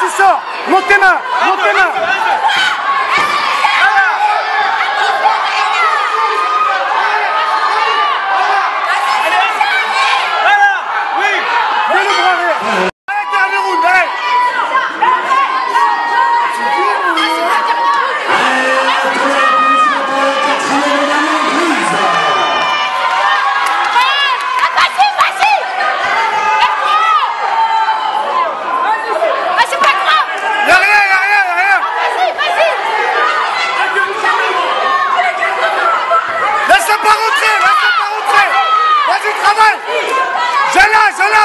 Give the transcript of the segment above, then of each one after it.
tu sors. Montez main, montez main.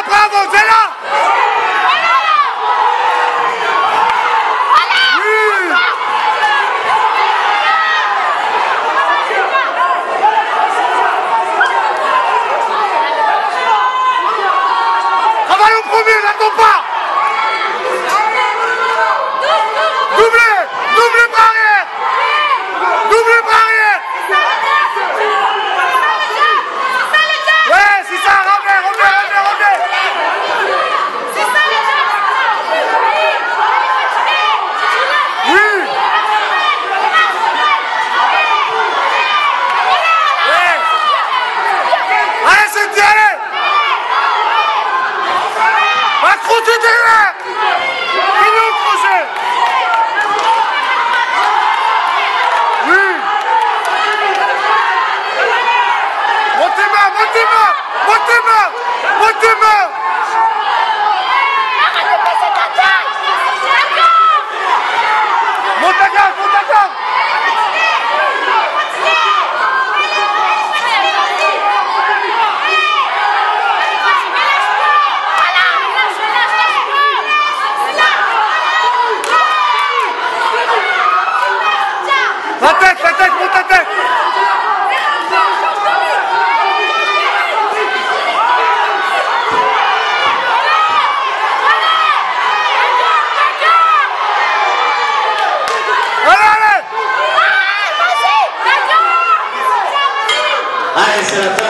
bravo, t'es là Travaillons premier, n'attends pas. Doublé Macron, tu t'es là ta tête, monte ta tête Allez, allez, allez. allez c'est la